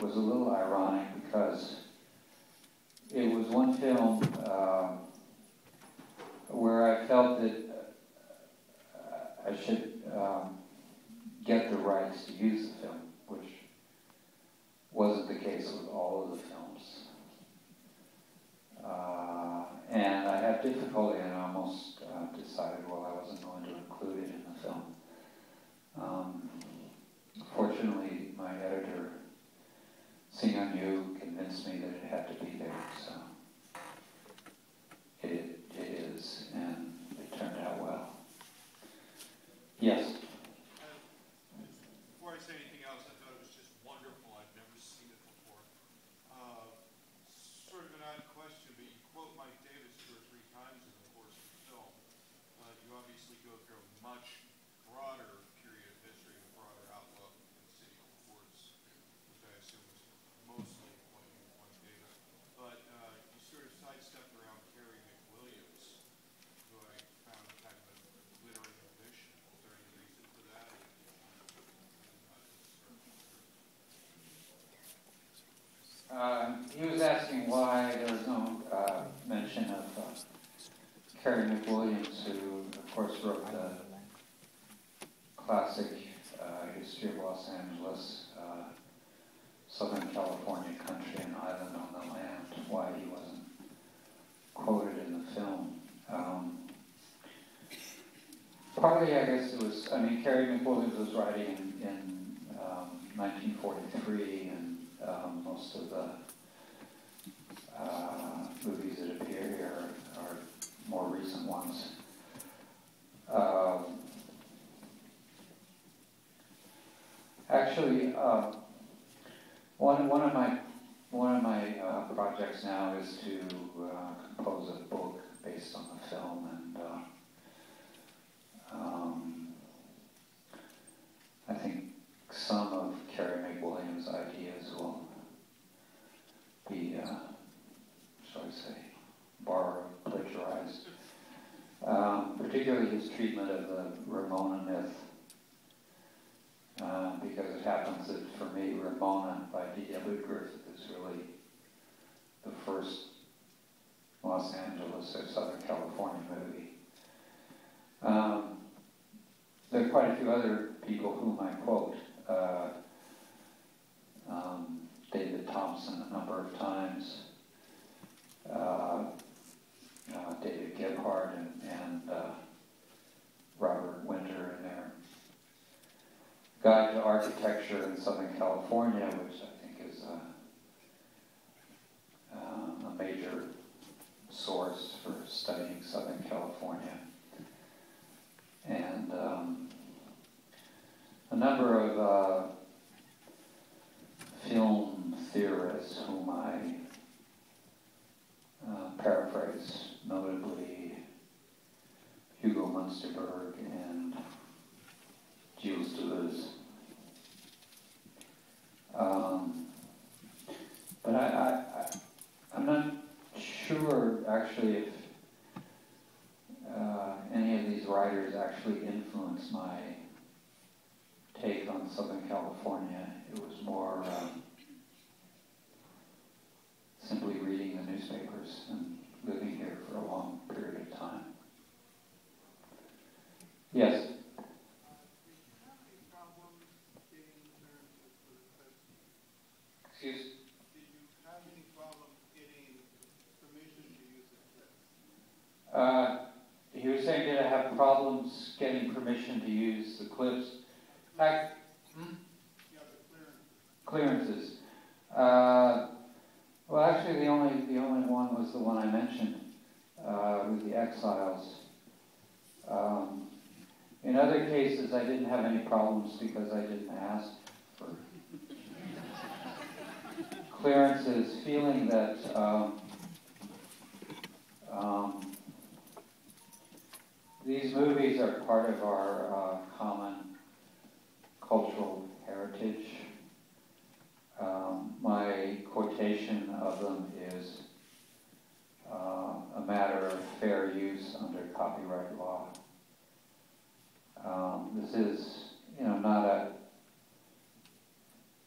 was a little ironic because it was one film um, where I felt that uh, I should um, get the rights to use the film, which wasn't the case with all of the films. Uh, and I had difficulty and almost uh, decided, well, I wasn't going to include it in the film. Um, fortunately, my editor, Seung-Hyun Yoo, convinced me that it had to be there, so it, it is, and it turned out well. Yes? Before I say anything else, I thought it was just wonderful. I've never seen it before. Uh, sort of an odd question, but you quote Mike Davis two or three times in the course of the film. Uh, you obviously go through much broader period of history and a broader outlook in City of Quartz, which I assume is mostly pointing to Mike Davis. But uh, you sort of sidestep around Carey McWilliams, who I found kind of a glittering omission. Is there any reason for that? or did you, uh, Uh, he was asking why there was no uh, mention of uh, Carey McWilliams, who, of course, wrote the classic uh, history of Los Angeles, uh, Southern California country and island on the land, why he wasn't quoted in the film. Um, partly, I guess it was, I mean, Carey McWilliams was writing in, in um, 1943, and um, most of the uh, movies that appear here are, more recent ones. Um, actually, uh, one one of my one of my uh, projects now is to uh, compose a book based on the film, and uh, um, I think some of Carey McWilliams' ideas will be, uh, shall I say, borrowed, plagiarized. Um, particularly his treatment of the Ramona myth, uh, because it happens that for me, Ramona by D.W. Griffith is really the first Los Angeles or Southern California movie. Um, there are quite a few other people whom I quote. Uh, um, David Thomson a number of times, uh, uh, David Gebhard and, and uh, Robert Winter in their Guide to Architecture in Southern California, which I think is a, uh, a major source for studying Southern California. And um, a number of uh, film theorists whom I uh, paraphrase, notably Hugo Munsterberg and Gilles Deleuze. Um, but I, I, I, I'm not sure actually if uh, any of these writers actually influenced my Southern California. It was more um, simply reading the newspapers and living here for a long period of time. Yes. Excuse. Did you have any problem getting permission to use the clip? Uh, he was saying, did I have problems getting permission to use the clips? Ac- hmm? Clearances. Uh, well, actually, the only the only one was the one I mentioned uh, with the exiles. Um, in other cases, I didn't have any problems because I didn't ask for clearances, feeling that um, um, these movies are part of our uh, common cultural heritage. Um, my of them is uh, a matter of fair use under copyright law. Um, this is, you know, not a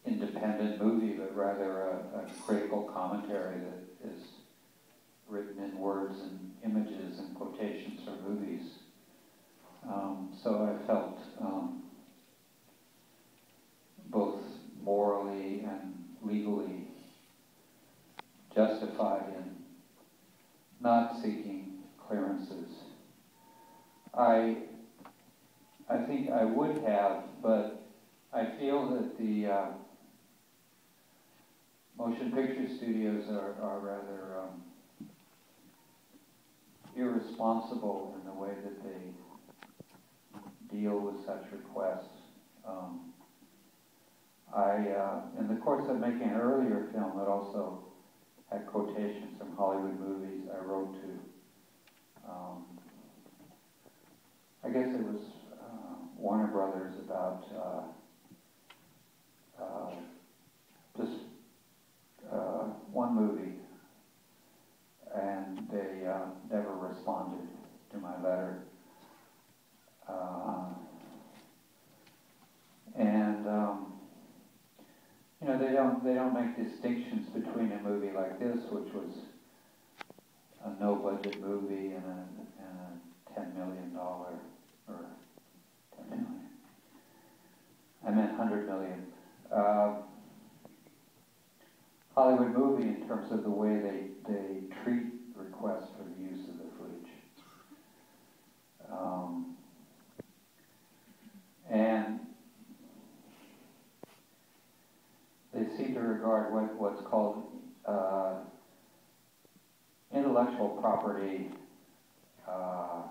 independent movie, but but rather a, a critical commentary that is written in words and images and quotations from movies. Um, so I felt um, both morally and legally justified in not seeking clearances. I, I think I would have, but I feel that the uh, motion picture studios are, are rather um, irresponsible in the way that they deal with such requests. Um, I, uh, in the course of making an earlier film that also had quotations from Hollywood movies, I wrote to, um, I guess it was uh, Warner Brothers about uh, uh, just uh, one movie, and they uh, never responded to my letter. Uh, and um, you know they don't they don't make distinctions between a movie like this, which was a no budget movie, and a, and a ten million dollar or ten million. I meant hundred million. Uh, Hollywood movie in terms of the way they, they treat requests for the use of the footage. Um, and they seem to regard what, what's called uh, intellectual property uh,